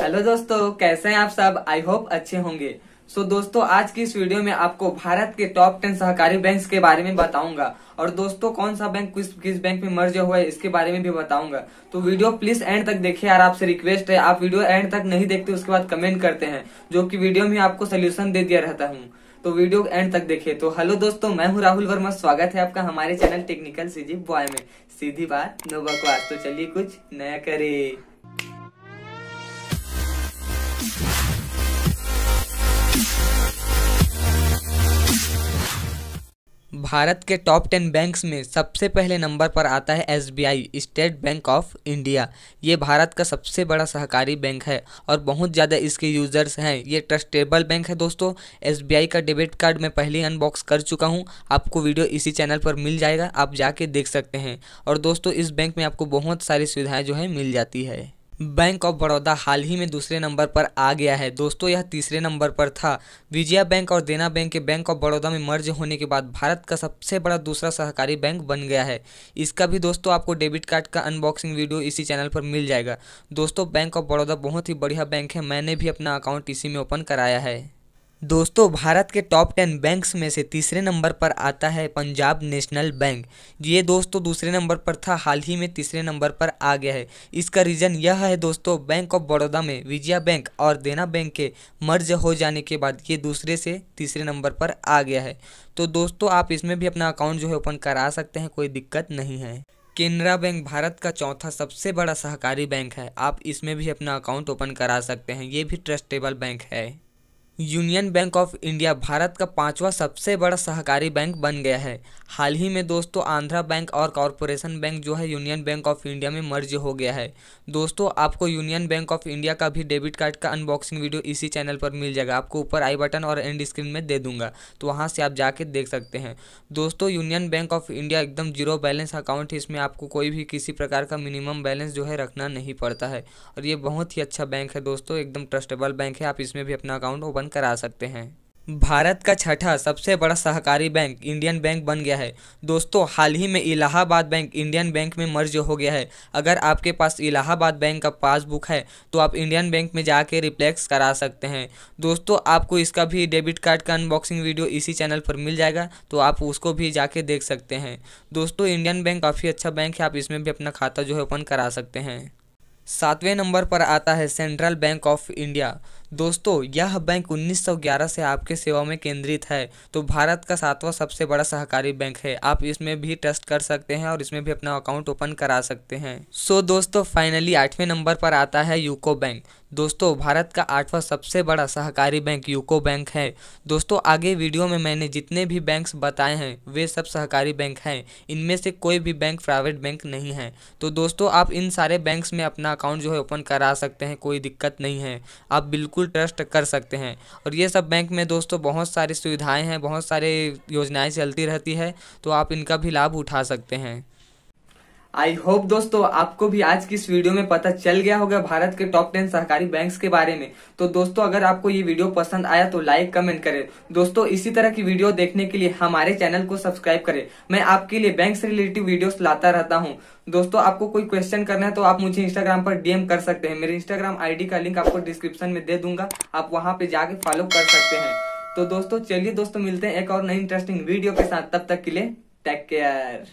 Hello दोस्तों कैसे हैं आप सब? आई होप अच्छे होंगे। सो so, दोस्तों आज की इस वीडियो में आपको भारत के टॉप टेन सहकारी बैंक्स के बारे में बताऊँगा। और दोस्तों कौन सा बैंक किस किस बैंक में मर्ज हुआ है इसके बारे में भी बताऊँगा। तो वीडियो प्लीज़ एंड तक देखिए यार आपसे रिक्वेस्ट है आप वीडियो एंड तक नहीं देखते उसके बाद कमेंट करते हैं जो की वीडियो में आपको सोल्यूशन दे दिया रहता हूँ। तो वीडियो एंड तक देखिए। तो हेलो दोस्तों मैं हूँ राहुल वर्मा स्वागत है आपका हमारे चैनल टेक्निकल सीजी बॉय में। सीधी बात नो बकवास। तो चलिए कुछ नया करे। भारत के टॉप टेन बैंक्स में सबसे पहले नंबर पर आता है SBI State Bank of India ये भारत का सबसे बड़ा सहकारी बैंक है और बहुत ज़्यादा इसके यूज़र्स हैं। ये ट्रस्टेबल बैंक है दोस्तों। एसबीआई का डेबिट कार्ड मैं पहले ही अनबॉक्स कर चुका हूँ। आपको वीडियो इसी चैनल पर मिल जाएगा। आप जाके देख सकते हैं। और दोस्तों, इस बैंक में आपको बहुत सारी सुविधाएँ जो है मिल जाती है। बैंक ऑफ़ बड़ौदा हाल ही में दूसरे नंबर पर आ गया है। दोस्तों, यह तीसरे नंबर पर था। विजया बैंक और देना बैंक के बैंक ऑफ़ बड़ौदा में मर्ज होने के बाद भारत का सबसे बड़ा दूसरा सहकारी बैंक बन गया है। इसका भी दोस्तों आपको डेबिट कार्ड का अनबॉक्सिंग वीडियो इसी चैनल पर मिल जाएगा। दोस्तों, बैंक ऑफ़ बड़ौदा बहुत ही बढ़िया बैंक है। मैंने भी अपना अकाउंट इसी में ओपन कराया है। दोस्तों, भारत के टॉप टेन बैंक्स में से तीसरे नंबर पर आता है पंजाब नेशनल बैंक ये दोस्तों, दूसरे नंबर पर था, हाल ही में तीसरे नंबर पर आ गया है। इसका रीज़न यह है दोस्तों बैंक ऑफ़ बड़ौदा में विजया बैंक और देना बैंक के मर्ज हो जाने के बाद ये दूसरे से तीसरे नंबर पर आ गया है। तो दोस्तों, आप इसमें भी अपना अकाउंट जो है ओपन करा सकते हैं, कोई दिक्कत नहीं है। केनरा बैंक भारत का चौथा सबसे बड़ा सहकारी बैंक है। आप इसमें भी अपना अकाउंट ओपन करा सकते हैं। ये भी ट्रस्टेबल बैंक है। Union Bank of India Bharat का पांचवा सबसे बड़ा सहकारी बैंक बन गया है। हाल ही में दोस्तों, आंध्रा बैंक और कॉरपोरेशन बैंक जो है यूनियन बैंक ऑफ़ इंडिया में मर्ज हो गया है। दोस्तों, आपको यूनियन बैंक ऑफ़ इंडिया का भी डेबिट कार्ड का अनबॉक्सिंग वीडियो इसी चैनल पर मिल जाएगा। आपको ऊपर आई बटन और एंड स्क्रीन में दे दूँगा तो वहाँ से आप जाके देख सकते हैं। दोस्तों, यूनियन बैंक ऑफ़ इंडिया एकदम ज़ीरो बैलेंस अकाउंट है, इसमें आपको कोई भी किसी प्रकार का मिनिमम बैलेंस जो है रखना नहीं पड़ता है। और ये बहुत ही अच्छा बैंक है दोस्तों, एकदम ट्रस्टेबल बैंक है, आप इसमें भी अपना अकाउंट ओपन करा सकते हैं। भारत का छठा सबसे बड़ा सहकारी बैंक इंडियन बैंक बन गया है। दोस्तों, हाल ही में इलाहाबाद बैंक इंडियन बैंक में मर्ज हो गया है। अगर आपके पास इलाहाबाद बैंक का पासबुक है तो आप इंडियन बैंक में जाके रिप्लेक्स करा सकते हैं। दोस्तों, आपको इसका भी डेबिट कार्ड का अनबॉक्सिंग वीडियो इसी चैनल पर मिल जाएगा तो आप उसको भी जाके देख सकते हैं। दोस्तों, इंडियन बैंक काफ़ी अच्छा बैंक है, आप इसमें भी अपना खाता जो है ओपन करा सकते हैं। सातवें नंबर पर आता है सेंट्रल बैंक ऑफ़ इंडिया। दोस्तों यह बैंक 1911 से आपके सेवा में केंद्रित है तो भारत का सातवां सबसे बड़ा सहकारी बैंक है। आप इसमें भी ट्रस्ट कर सकते हैं और इसमें भी अपना अकाउंट ओपन करा सकते हैं। सो so, दोस्तों फाइनली आठवें नंबर पर आता है यूको बैंक। दोस्तों भारत का आठवां सबसे बड़ा सहकारी बैंक यूको बैंक है। दोस्तों आगे वीडियो में मैंने जितने भी बैंक्स बताए हैं वे सब सहकारी बैंक हैं। इनमें से कोई भी बैंक प्राइवेट बैंक नहीं है। तो दोस्तों आप इन सारे बैंक्स में अपना अकाउंट जो है ओपन करा सकते हैं कोई दिक्कत नहीं है। आप बिल्कुल ट्रस्ट कर सकते हैं। और ये सब बैंक में दोस्तों बहुत सारी सुविधाएँ हैं, बहुत सारे योजनाएँ चलती रहती है तो आप इनका भी लाभ उठा सकते हैं। आई होप दोस्तों, आपको भी आज की इस वीडियो में पता चल गया होगा भारत के टॉप टेन सहकारी बैंक्स के बारे में। तो दोस्तों, अगर आपको ये वीडियो पसंद आया तो लाइक कमेंट करें। दोस्तों, इसी तरह की वीडियो देखने के लिए हमारे चैनल को सब्सक्राइब करें। मैं आपके लिए बैंक से रिलेटिव वीडियो लाता रहता हूँ। दोस्तों, आपको कोई क्वेश्चन करना है तो आप मुझे इंस्टाग्राम पर डीएम कर सकते हैं। मेरे इंस्टाग्राम आईडी का लिंक आपको डिस्क्रिप्शन में दे दूँगा। आप वहाँ पे जाके फॉलो कर सकते हैं। तो दोस्तों, चलिए दोस्तों, मिलते हैं एक और नई इंटरेस्टिंग वीडियो के साथ। तब तक के लिए टेक केयर